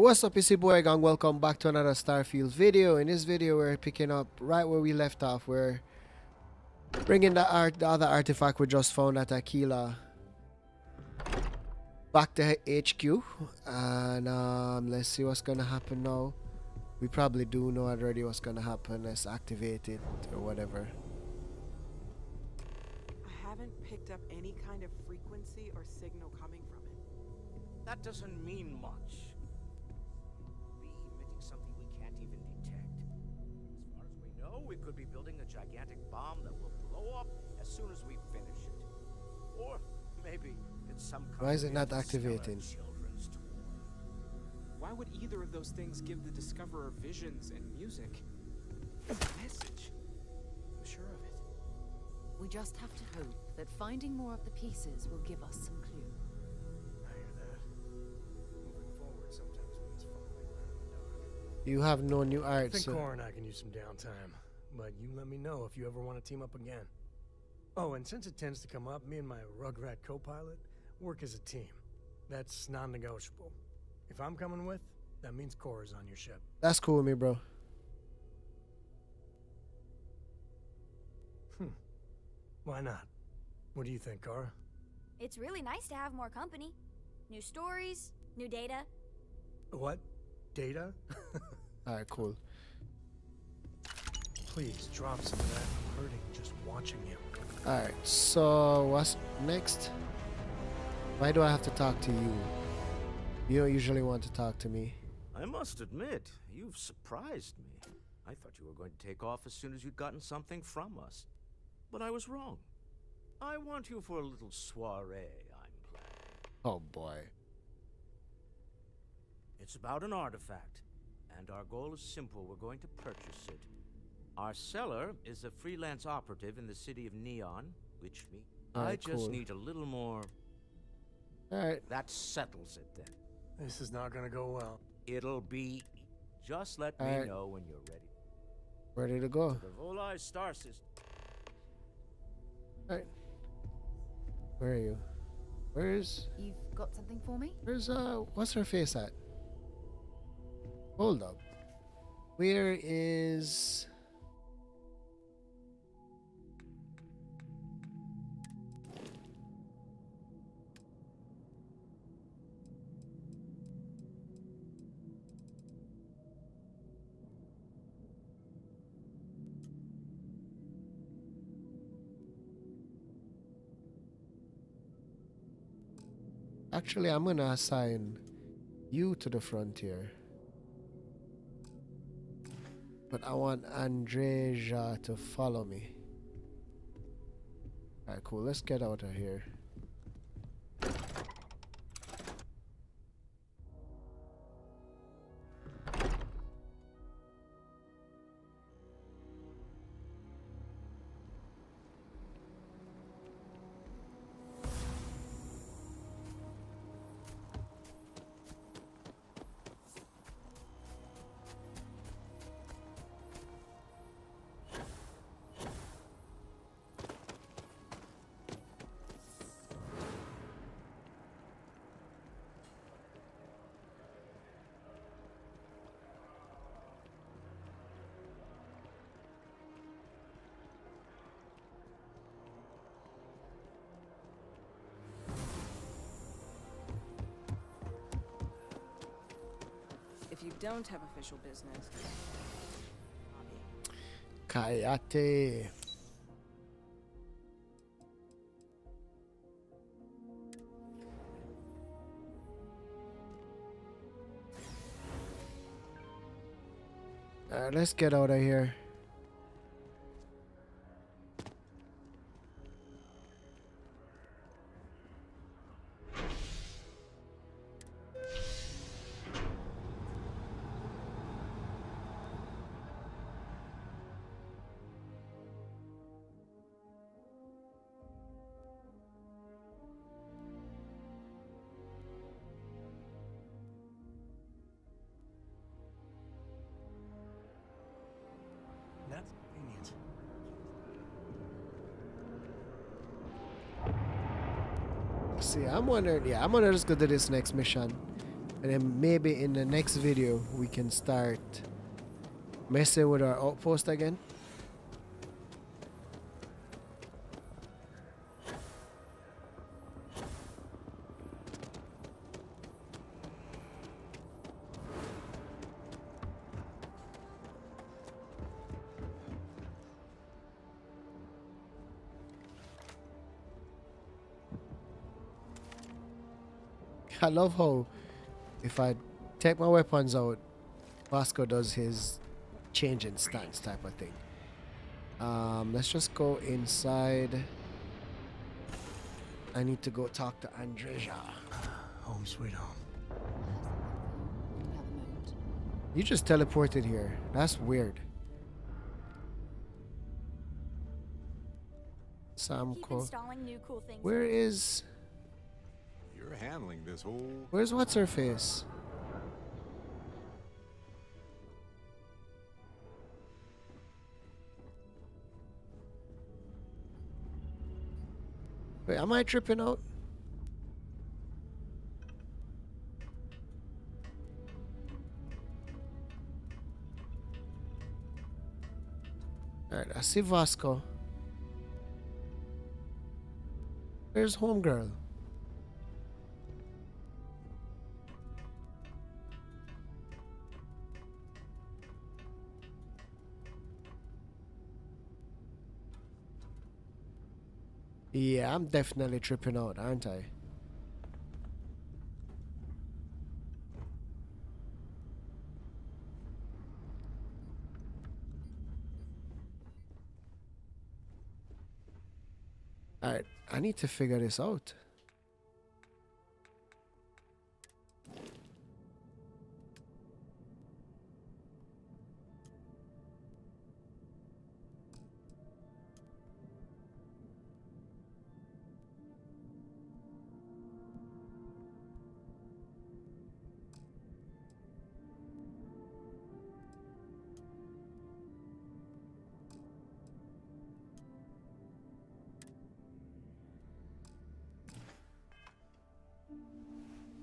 What's up, it's your boy Gong. Welcome back to another Starfield video. In this video, we're picking up right where we left off. We're bringing the, art, the other artifact we just found at Aquila back to HQ. And um, let's see what's gonna happen now. We probably do know already what's gonna happen. Let's activate it or whatever. I haven't picked up any kind of frequency or signal coming from it. That doesn't mean much. We could be building a gigantic bomb that will blow up as soon as we finish it. Or maybe it's some kind Why is it not activating? children's. Why would either of those things give the Discoverer visions and music? A message. I'm sure of it. We just have to hope that finding more of the pieces will give us some clue. I hear that. Moving forward sometimes means following around the dark. You have no new I art, think so Cora and I can use some downtime, but you let me know if you ever want to team up again. Oh, and since it tends to come up, me and my Rugrat co-pilot work as a team. That's non-negotiable. If I'm coming with, that means Cora's on your ship. that's cool with me, bro. Hmm. Why not? What do you think, Cora? It's really nice to have more company. New stories, new data. What? Data? Alright, cool. Please drop some of that. I'm hurting just watching you. Alright, so what's next? Why do I have to talk to you? You don't usually want to talk to me. I must admit, you've surprised me. I thought you were going to take off as soon as you'd gotten something from us. But I was wrong. I want you for a little soiree I'm planning. Oh boy. It's about an artifact, and our goal is simple. We're going to purchase it. Our seller is a freelance operative in the city of Neon, which me. I just cool. need a little more. Alright, That settles it then. This is not gonna go well. It'll be. Just let me Alright. know when you're ready. ready to go. The Volii Star System. Alright. Where are you? Where's You've got something for me? where's uh what's her face at? Hold up. Where is Actually, I'm gonna assign you to the frontier. But I want Andreja to follow me. Alright, cool. Let's get out of here. Don't have official business, Kayate. Let's get out of here. See, I'm wondering. Yeah, I'm gonna just go to this next mission. And then maybe in the next video we can start messing with our outpost again. I love how if I take my weapons out, Vasco does his change in stance type of thing. Um, let's just go inside. I need to go talk to Andreja. Home sweet home. We have a moment. You just teleported here. That's weird. Keep Samco. new cool things. Where is You're handling this whole. where's what's her face? Wait, am I tripping out? Alright, I see Vasco. Where's Homegirl? Yeah, I'm definitely tripping out, aren't I? Alright, I need to figure this out.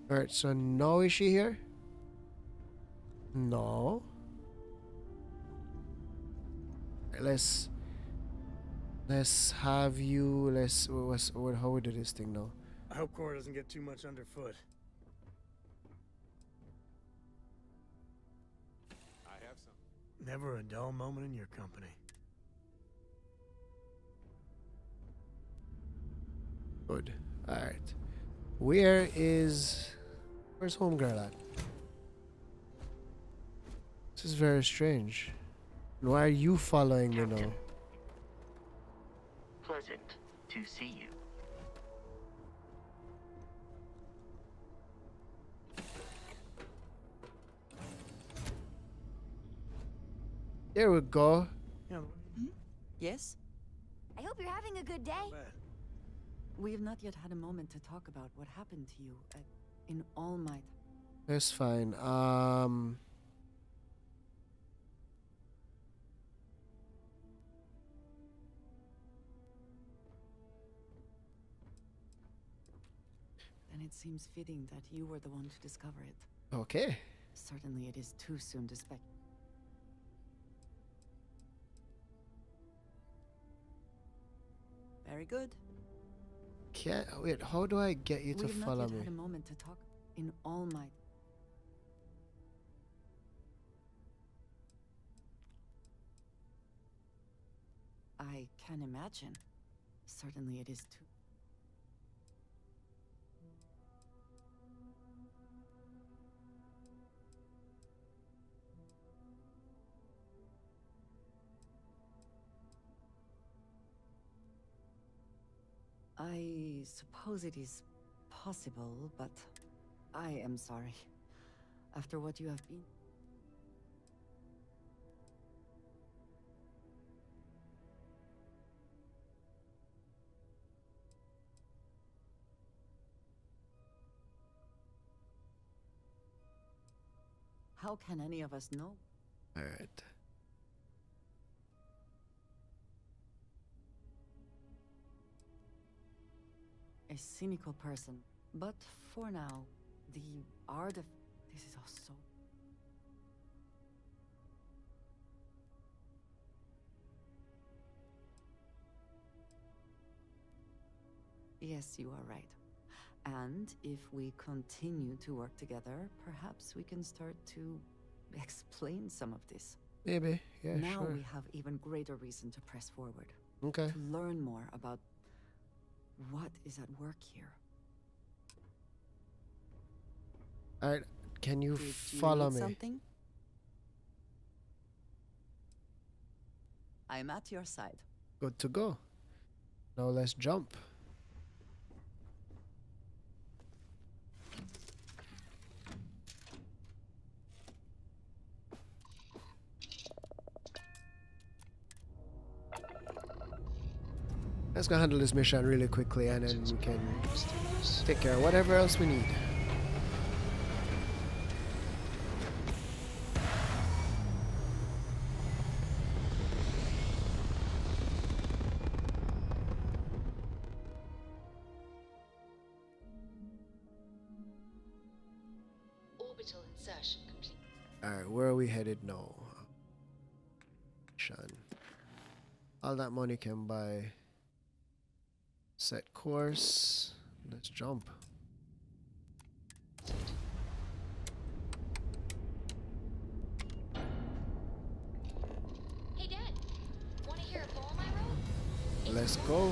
Alright, so now is she here? No. Let's let's have you let's what's what how we do this thing now? I hope Cora doesn't get too much underfoot. I have some. Never a dull moment in your company. Good. Alright. Where is where's homegirl at? This is very strange. And Why are you following me now? Pleasant to see you. There we go. Yeah, Yes? I hope you're having a good day. bad. We have not yet had a moment to talk about what happened to you uh, in All Might. That's fine. Um Then it seems fitting that you were the one to discover it. okay. Certainly it is too soon to spec. Very good. Can't wait, how do I get you we to have not follow yet me? had a moment to talk in All Might. I can imagine. Certainly it is too. I suppose it is possible, but I am sorry. After what you have been. How can any of us know? Alright. A cynical person. But for now, the art of This is all so. Yes, you are right. And if we continue to work together, perhaps we can start to explain some of this. Maybe. Yeah, now sure. we have even greater reason to press forward. Okay. To learn more about what is at work here. All right. Can you Did you follow need me? Something? I'm at your side. Good to go. Now let's jump. Let's go handle this mission really quickly and then we can take care of whatever else we need. Orbital insertion complete. Alright, where are we headed now? All that money can buy set course. Let's jump. Hey, Dad. Want to hear a poem I wrote? Let's go.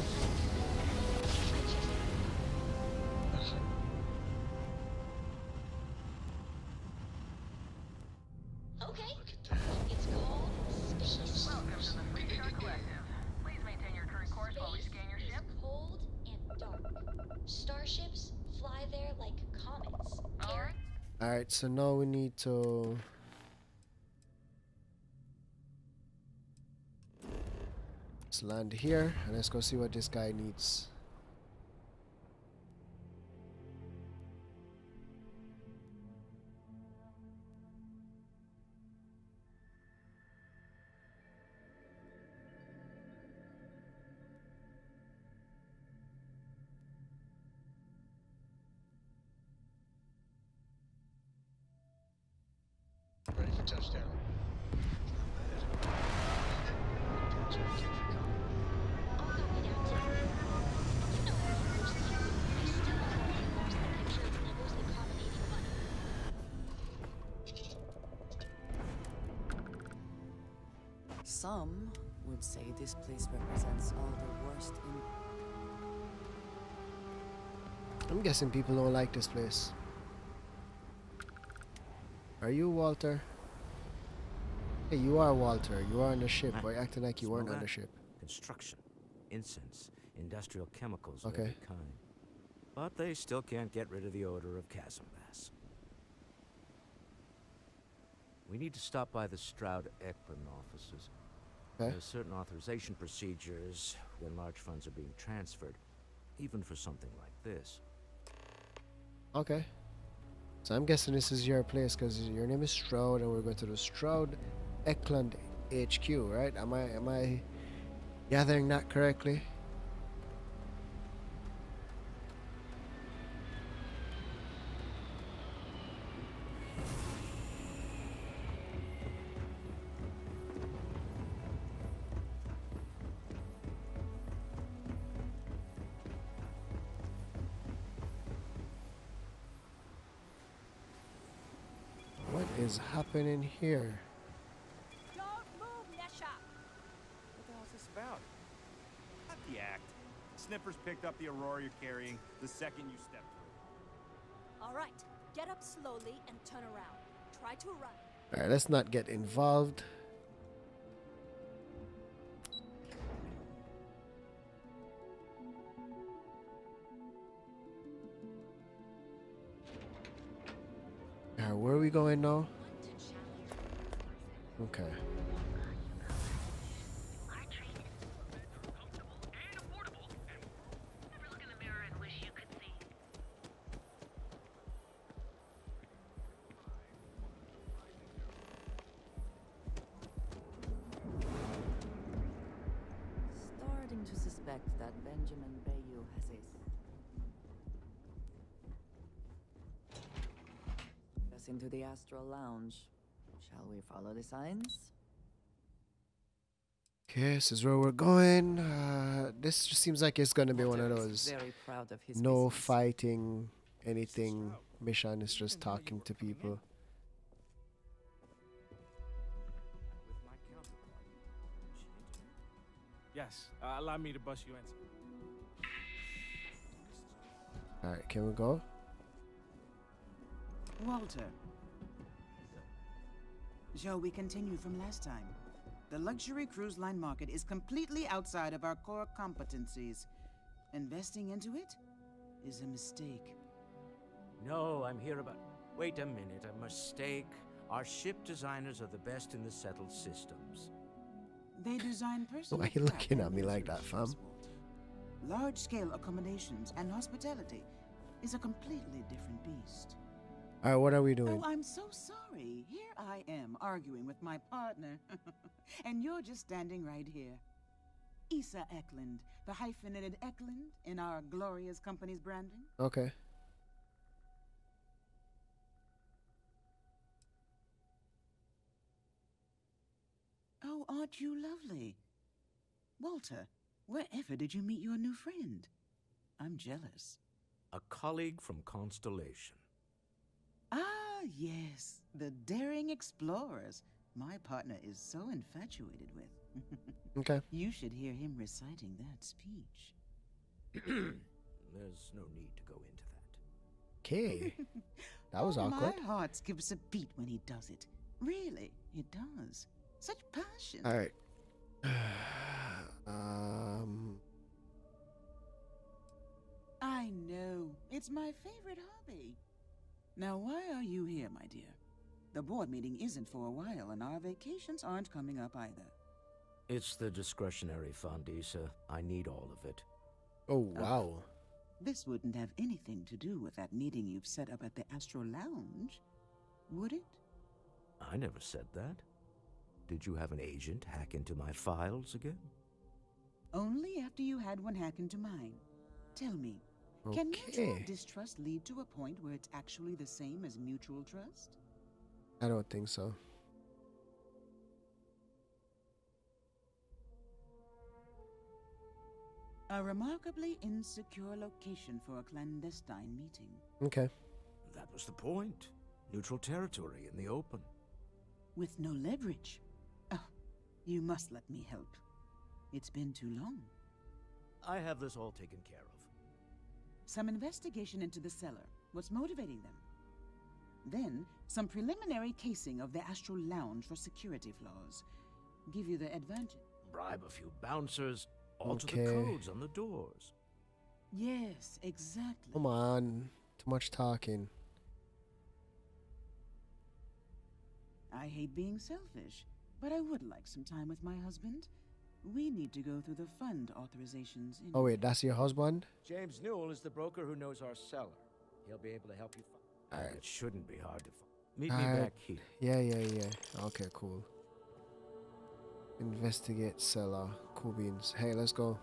So now we need to Let's land here and let's go see what this guy needs. Touchdown. Some would say this place represents all the worst in. I'm guessing people don't like this place. Are you Walter? Hey, you are Walter. You are on the ship. Why acting like you weren't on the ship? Construction, incense, industrial chemicals of Okay. every kind. But they still can't get rid of the odor of chasmbass. We need to stop by the Stroud Eklund offices. Okay. There's certain authorization procedures when large funds are being transferred, even for something like this. Okay. So I'm guessing this is your place because your name is Stroud, and we're going to the Stroud Eklund HQ, right? Am I am I gathering that correctly? What is happening here? Don't move, Yesha! What the hell is this about? Not the act. Snippers picked up the Aurora you're carrying the second you stepped through. All right, get up slowly and turn around. Try to run. Alright, let's not get involved. Alright, where are we going now? Okay. Suspect that Benjamin Bayu has a. Us into the Astral Lounge. Shall we follow the signs? Okay, this is where we're going. Uh, this just seems like it's gonna be one of those very proud of his no business. fighting anything mission. It's just talking to people. Yes, uh, allow me to bust you in. All right, can we go? Walter. Shall we continue from last time? The luxury cruise line market is completely outside of our core competencies. Investing into it is a mistake. No, I'm here about. Wait a minute, a mistake. Our ship designers are the best in the settled systems. They design personal Why are you looking at me like that, fam? Large-scale accommodations and hospitality is a completely different beast. All right, what are we doing? Oh, I'm so sorry. Here I am arguing with my partner, and you're just standing right here. Issa Eklund, the hyphenated Eklund in our glorious company's branding. Okay. Oh, aren't you lovely? Walter, wherever did you meet your new friend? I'm jealous. A colleague from Constellation. Ah, yes, the daring explorers. My partner is so infatuated with. Okay. You should hear him reciting that speech. There's no need to go into that. Okay. That was oh, awkward. My heart skips a beat when he does it. Really, it does. Such passion. All right. um. I know. It's my favorite hobby. Now, why are you here, my dear? The board meeting isn't for a while, and our vacations aren't coming up either. It's the discretionary fund, Issa. I need all of it. Oh wow. This wouldn't have anything to do with that meeting you've set up at the Astral Lounge, would it? I never said that. Did you have an agent hack into my files again? Only after you had one hack into mine. Tell me, can mutual distrust lead to a point where it's actually the same as mutual trust? I don't think so. A remarkably insecure location for a clandestine meeting. Okay. That was the point. Neutral territory in the open. With no leverage. You must let me help. It's been too long. I have this all taken care of. Some investigation into the cellar. What's motivating them? Then, some preliminary casing of the Astral Lounge for security flaws. Give you the advantage. Bribe a few bouncers, alter Okay. the codes on the doors. Yes, exactly. Come on. Too much talking. I hate being selfish, but I would like some time with my husband. We need to go through the fund authorizations. In Oh wait, that's your husband? James Newill is the broker who knows our seller. He'll be able to help you find. Alright. It shouldn't be hard to find. Meet me Alright. back here. Yeah, yeah, yeah. Okay, cool. Investigate seller. Cool beans. Hey, let's go.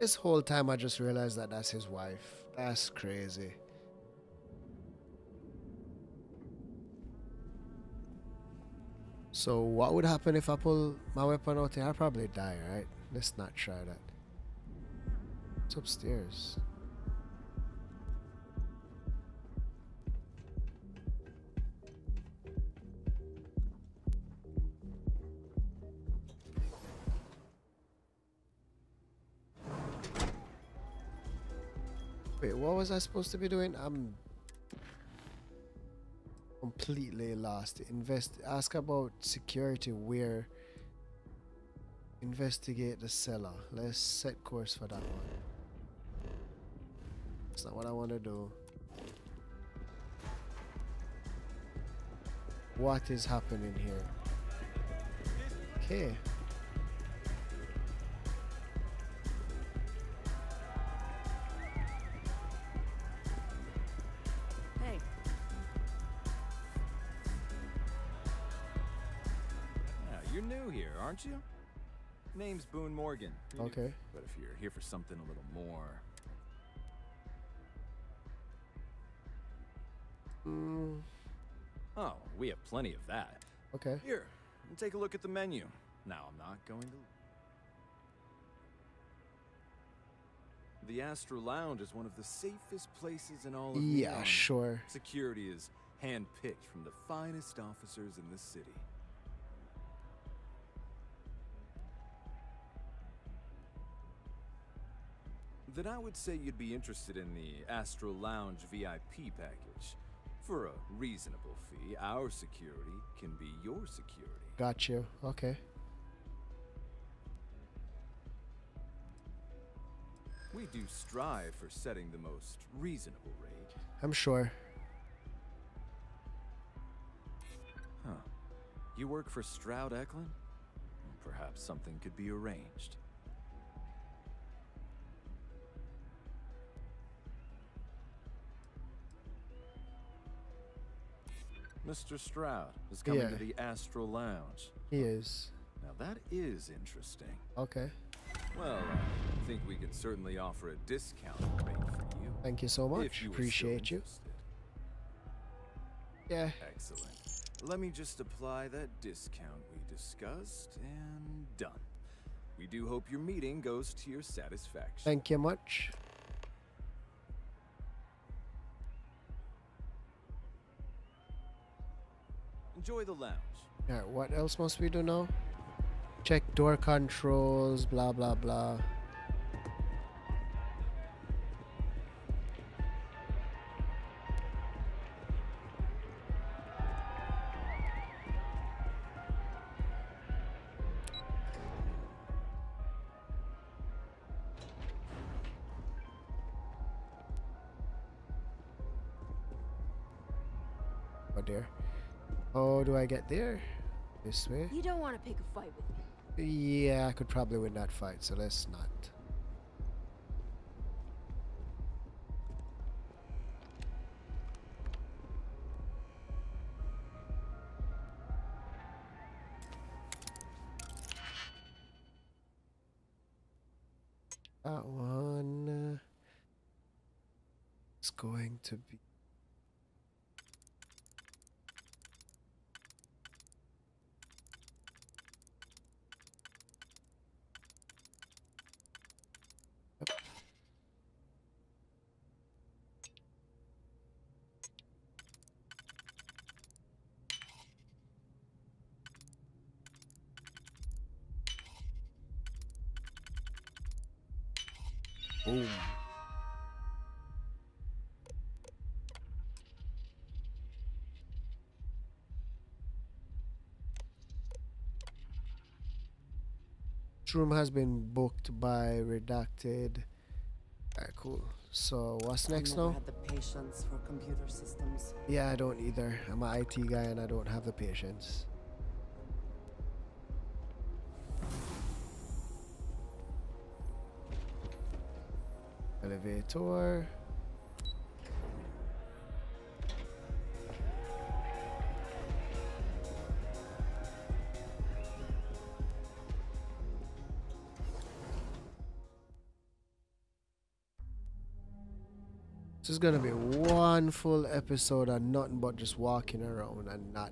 This whole time I just realized that that's his wife. That's crazy. So what would happen if I pull my weapon out here? I'd probably die, right? Let's not try that. It's upstairs. Was I supposed to be doing? I'm completely lost. Invest ask about security where investigate the cellar. Let's set course for that one. That's not what I want to do. What is happening here? Okay. New here, aren't you? Name's Boone Morgan. Okay. But if you're here for something a little more. Mm, Oh, we have plenty of that. okay. Here, take a look at the menu. Now, I'm not going to. The Astral Lounge is one of the safest places in all of Yeah, sure. Security is handpicked from the finest officers in the city. Then I would say you'd be interested in the Astral Lounge VIP package. For a reasonable fee, our security can be your security. Got you. Okay. We do strive for setting the most reasonable rate. I'm sure. Huh. You work for Stroud Eklund? Perhaps something could be arranged. Mr. Stroud is coming Yeah. to the Astral Lounge. He is. Now that is interesting. Okay. Well, I think we can certainly offer a discount rate for you. Thank you so much. you Appreciate you. Yeah. Excellent. Let me just apply that discount we discussed, and done. We do hope your meeting goes to your satisfaction. Thank you much. Enjoy the lounge. Alright, what else must we do now? Check door controls, blah blah blah. I get there? This way? You don't want to pick a fight with me. Yeah, I could probably win that fight, so let's not. That one uh, is going to be. This room has been booked by Redacted. Alright, cool. So what's next now? had the patience for computer systems. Yeah, I don't either. I'm an IT guy and I don't have the patience. Elevator. This is gonna be one full episode of nothing but just walking around and not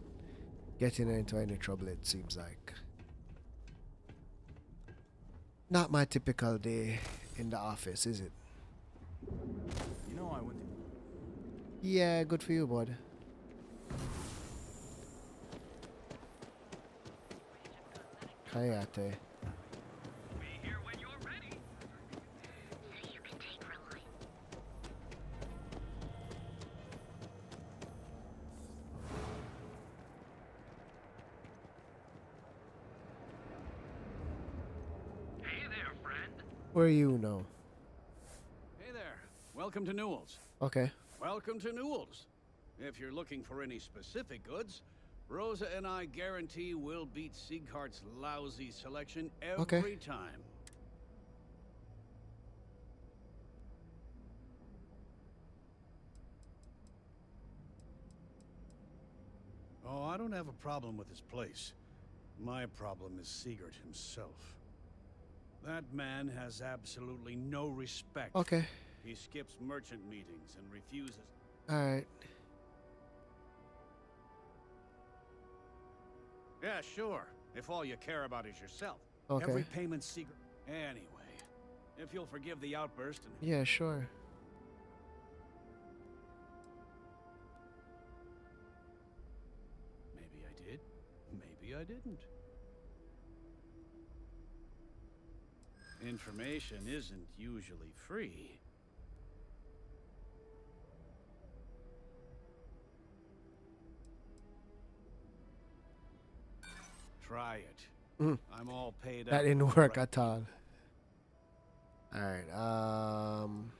getting into any trouble, it seems like. Not my typical day in the office, is it? You know, I went. Yeah, good for you, bud. Kayate. Where are you now? Hey there. Welcome to Newill's. Okay. Welcome to Newill's. If you're looking for any specific goods, Rosa and I guarantee we'll beat Sieghart's lousy selection every Okay. time. Oh, I don't have a problem with his place. My problem is Sieghart himself. That man has absolutely no respect. Okay. He skips merchant meetings and refuses. Alright. Yeah, sure. If all you care about is yourself. Okay. Every payment secret. Anyway, if you'll forgive the outburst and Yeah, sure. maybe I did, maybe I didn't. Information isn't usually free. Try it. Mm. I'm all paid up. That didn't work right- at all. Alright, um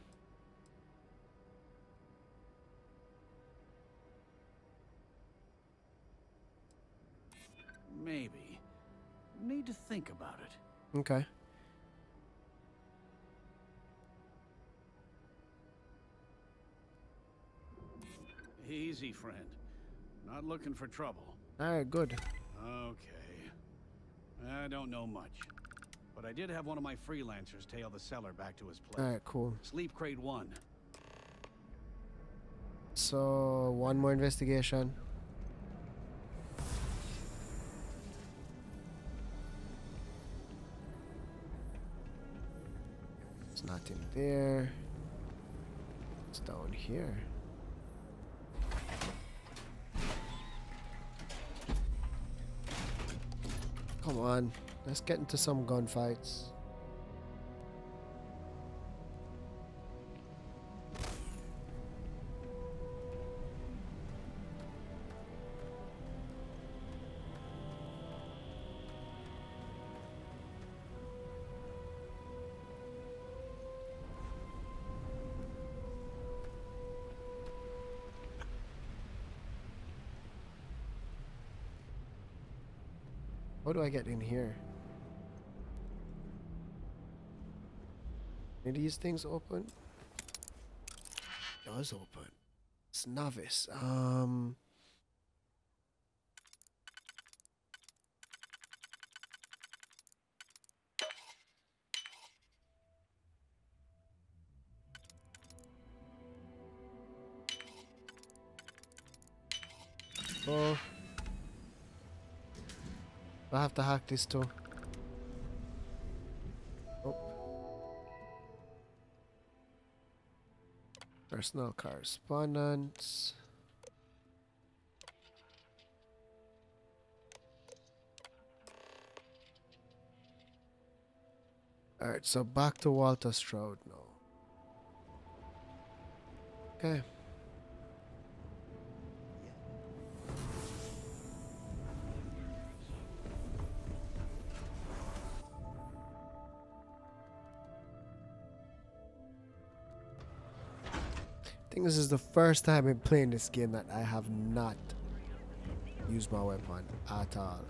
Maybe. Need to think about it. Okay. Easy, friend. Not looking for trouble. Alright, good. Okay. I don't know much. But I did have one of my freelancers tail the seller back to his place. Alright, cool. Sleep Crate 1. So one more investigation. It's not in there. It's down here. Come on, let's get into some gunfights. How do I get in here? Are these things open? It Does open. It's novice. Um. Oh. I have to hack this too. Oh. Personal correspondence. Alright, so back to Walter Stroud now. Okay. Think this is the first time in playing this game that I have not used my weapon at all.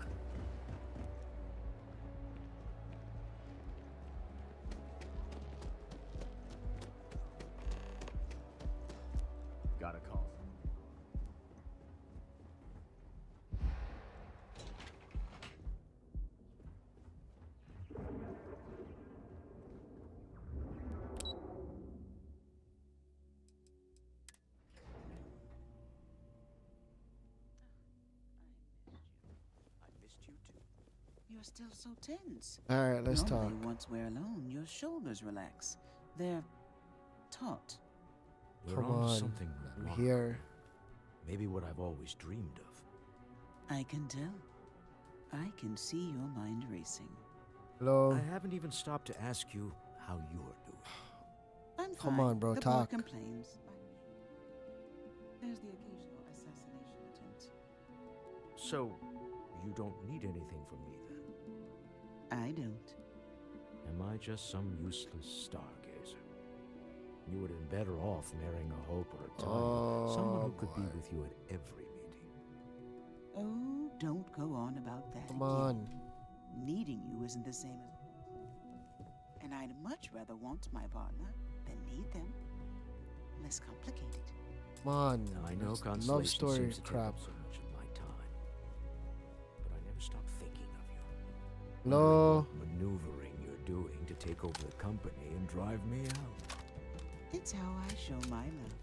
Still so tense. All right, let's Normally, talk. Once we're alone, your shoulders relax. They're taut. We're Come on, on, something I'm remarkable. here. Maybe what I've always dreamed of. I can tell. I can see your mind racing. Hello. I haven't even stopped to ask you how you're doing. I'm Come fine. on, bro, the talk. complains. There's the occasional assassination attempt. So, you don't need anything from me then? I don't. Am I just some useless stargazer? You would have been better off marrying a hope or a time. Oh, someone who Oh, could be with you at every meeting. Oh, don't go on about that. Come again. on. Needing you isn't the same as. And I'd much rather want my partner than need them. Less complicated. Come on. I know this love story seems to take crap. What maneuvering you're doing to take over the company and drive me out. It's how I show my love.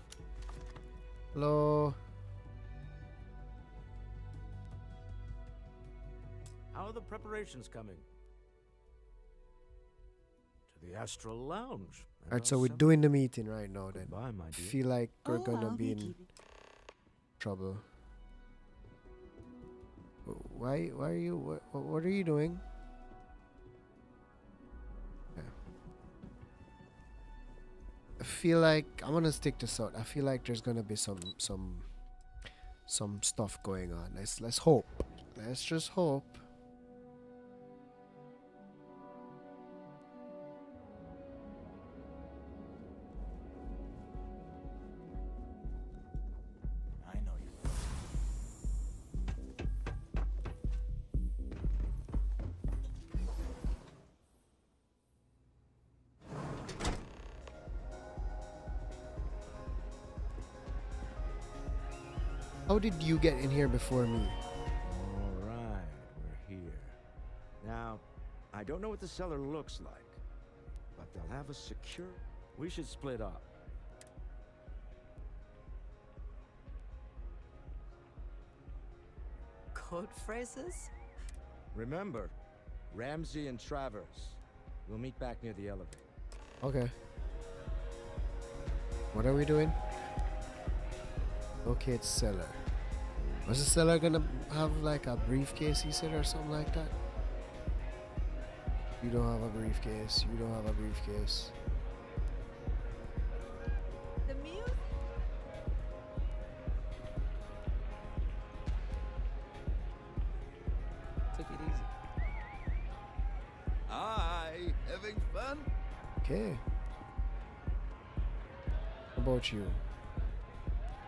Hello. How are the preparations coming? To the Astral Lounge. Alright, so we're sem- doing the meeting right now then. Goodbye, my dear. Feel like oh, we're Oh, gonna I'll be be in trouble. Why why are you what, what are you doing? Feel like I'm gonna stick this out. I feel like there's gonna be some some some stuff going on. Let's let's hope. Let's just hope. How did you get in here before me? All right, we're here. Now, I don't know what the cellar looks like, but they'll have a secure. We should split up. Code phrases? Remember, Ramsey and Travers. We'll meet back near the elevator. Okay. What are we doing? Locate seller. Was the seller gonna have like a briefcase, he said, or something like that? You don't have a briefcase. You don't have a briefcase.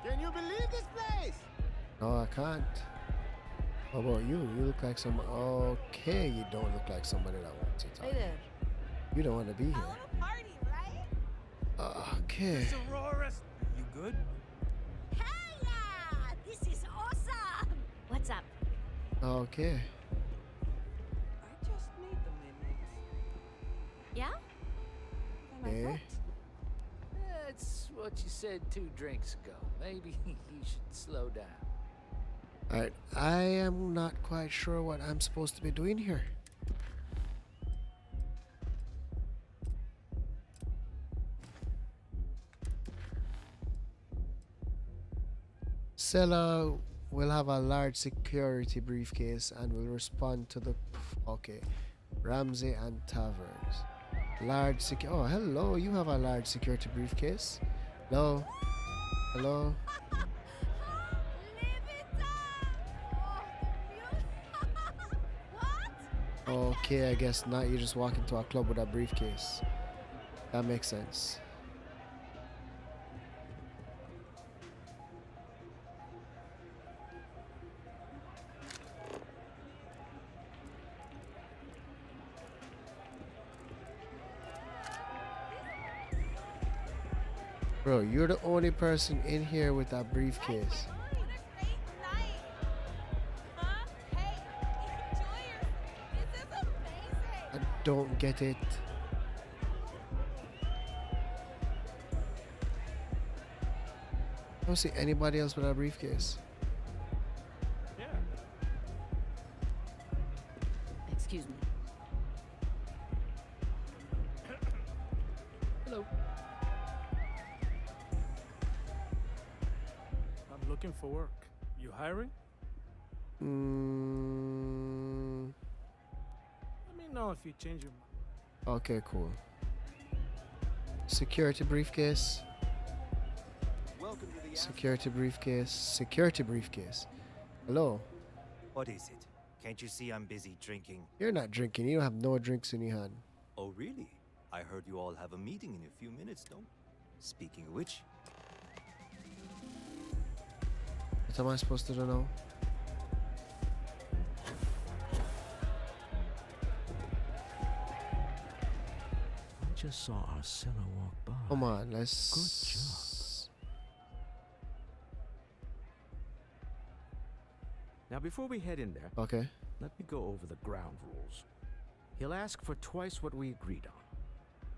Can you believe this place? No, I can't. How about you? You look like some. Okay, you don't look like somebody that wants to talk. Hey there. You don't want to be here. Party, right? Okay. Aurora, you good? Hiya! This is awesome! What's up? Okay. I just need the minutes. Yeah? Eh? Okay. What you said two drinks ago. Maybe you should slow down. Alright, I am not quite sure what I'm supposed to be doing here. Seller will have a large security briefcase and will respond to the. Okay. Ramsey and Taverns. Large sec. Oh, hello. You have a large security briefcase. Hello. Hello. Okay, I guess not. You just walk into a club with a briefcase. That makes sense. Bro, you're the only person in here with that briefcase. I don't get it. I don't see anybody else with a briefcase. Security briefcase. Welcome to the Security briefcase. Security briefcase. Hello. What is it? Can't you see I'm busy drinking? You're not drinking. You don't have no drinks in your hand. Oh, really? I heard you all have a meeting in a few minutes, no? Speaking of which, What am I supposed to do now? Just saw Arcella walk by. Come on, let's. Good job. Now, before we head in there, Okay. let me go over the ground rules. He'll ask for twice what we agreed on.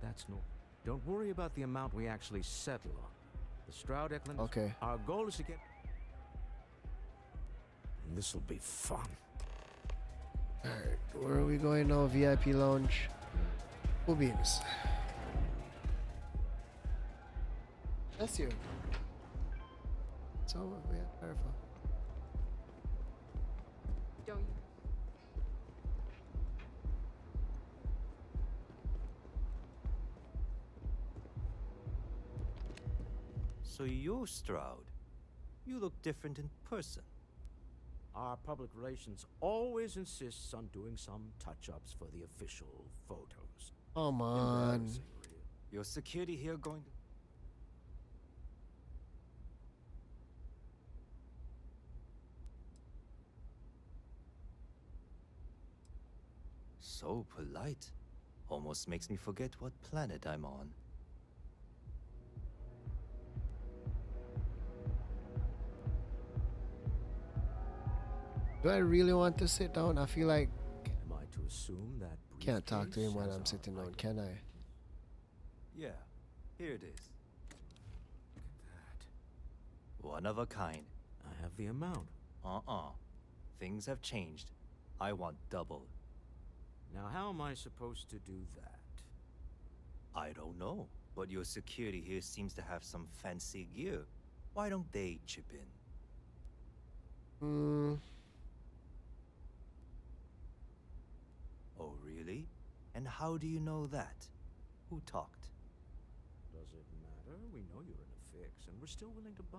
That's no. Don't worry about the amount we actually settle on. The Stroud Eklund. Okay. Our goal is to get. This will be fun. Alright, where are we going now? VIP lounge. Who beans? That's you. So we have powerful. Don't you? So you're Stroud. You look different in person. Our public relations always insists on doing some touch-ups for the official photos. Come on. Your security here going to... So polite. Almost makes me forget what planet I'm on. Do I really want to sit down? I feel like Am I to assume that can't talk to him briefcase while I'm sitting down, can I? Yeah, here it is. One of a kind. I have the amount. Uh-uh. Things have changed. I want double. Now, how am I supposed to do that? I don't know, but your security here seems to have some fancy gear. Why don't they chip in? Hmm. Oh, really? And how do you know that? Who talked? Does it matter? We know you're in a fix, and we're still willing to buy.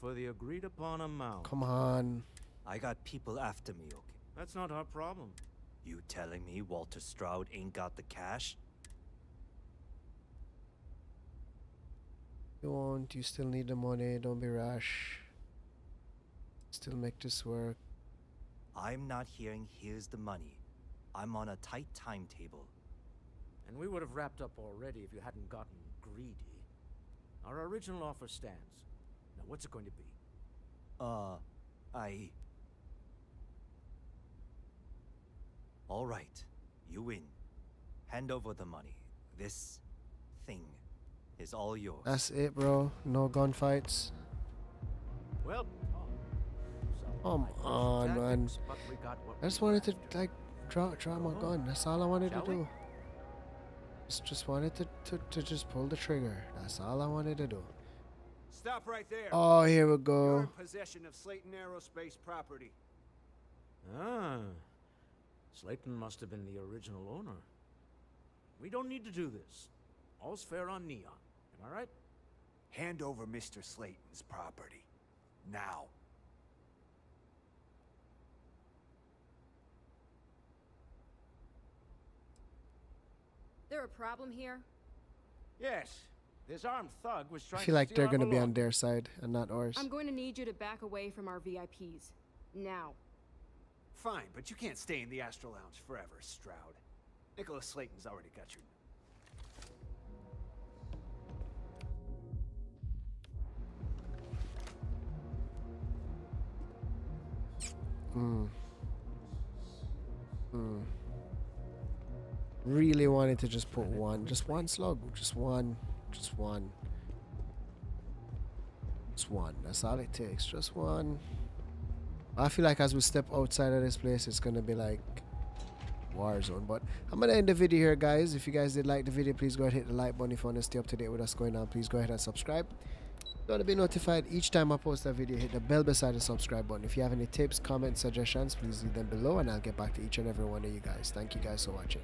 For the agreed upon amount. Come on. I got people after me, okay? That's not our problem. You telling me Walter Stroud ain't got the cash? You won't. You still need the money. Don't be rash. Still make this work. I'm not hearing here's the money. I'm on a tight timetable. And we would have wrapped up already if you hadn't gotten greedy. Our original offer stands. Now, what's it going to be? Uh, I... All right, you win. Hand over the money. This thing is all yours. That's it, bro. No gunfights. Well, Come on, man. tactics, but we got what I just wanted to like draw draw my gun. That's all I wanted to Shall we? do. Just just wanted to, to to just pull the trigger. That's all I wanted to do. Stop right there. Oh, here we You're go. in possession of Slayton Aerospace property. Ah. Slayton must have been the original owner. We don't need to do this. All's fair on Neon. Am I right? Hand over Mr. Slayton's property. Now. There a problem here? Yes. This armed thug was trying I trying feel like they're gonna be on their side and not ours. I'm going to need you to back away from our VIPs. Now. Fine, but you can't stay in the Astral Lounge forever, Stroud. Nicholas Slayton's already got your... Hmm. Hmm. Really wanted to just put one, just one slug, just one, just one. Just one. That's all it takes. Just one. I feel like as we step outside of this place, it's gonna be like war zone. But I'm gonna end the video here, guys. If you guys did like the video, please go ahead and hit the like button. If you want to stay up to date with us going on, please go ahead and subscribe. You want to be notified each time I post a video, hit the bell beside the subscribe button. If you have any tips, comments, suggestions, please leave them below, and I'll get back to each and every one of you guys. Thank you guys for watching.